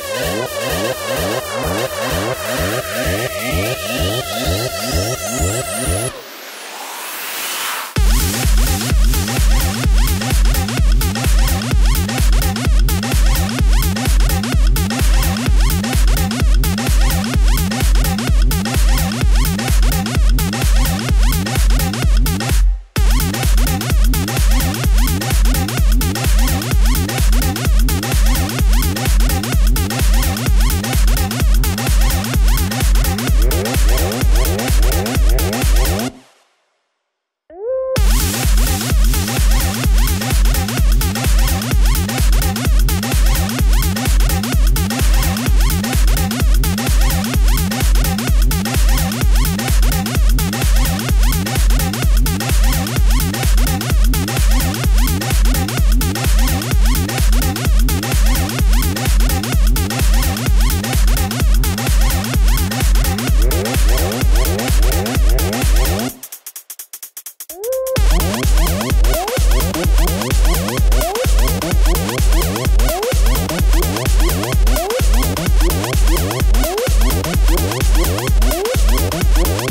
Yeah.